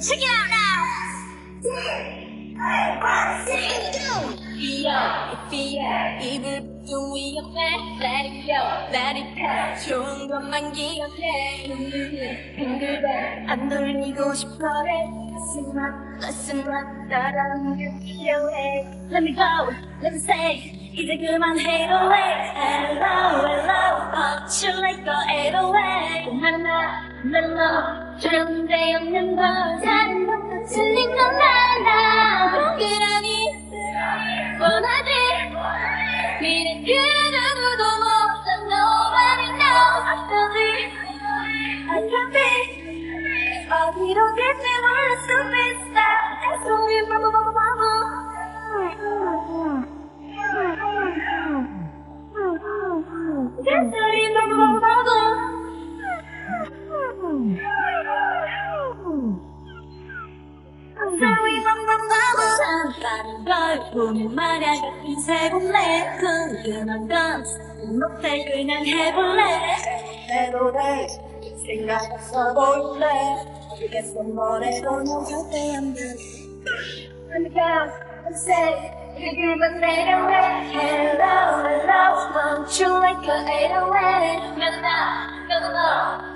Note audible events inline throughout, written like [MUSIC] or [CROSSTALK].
check it out now. Feel, feel, 입을 좀 위협해. Let it go, let it go. 좋은 것만 기억해. 빙글빙글 안 돌리고 싶어해. Listen up, listen up. 게 필요해. Let me go, let me say. 이제 그만해 away. Hello, hello. Put you like a 808. 하나, 멜로. 사람 슬린 건 달라 그니 원하지? 미래 그 바보바보. 다른 걸 보면 말야 같은 세볼래 궁금한 건 못해 그냥 해볼래 해도 돼 생각 없어 보일래 알겠어 뭐래도 넌 절대 안 돼. Let me go and say 그만 내려와 Hello, hello Won't you like a 808 만나, 만나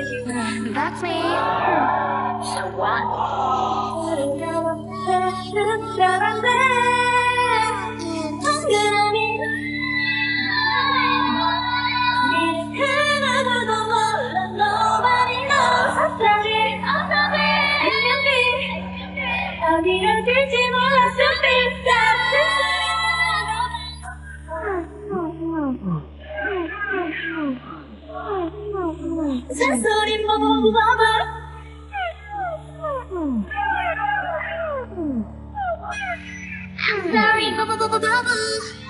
That's me. So what? [LAUGHS] Sorry, bubble bubble. Bubble bubble bubble.